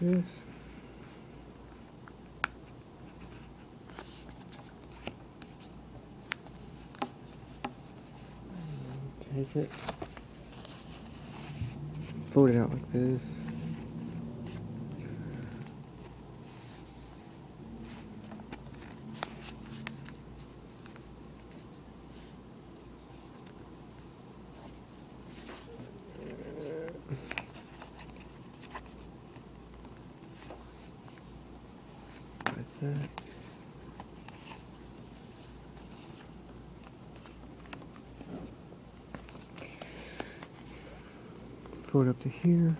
this. Take it. Fold it out like this. Like that. Fold up to here.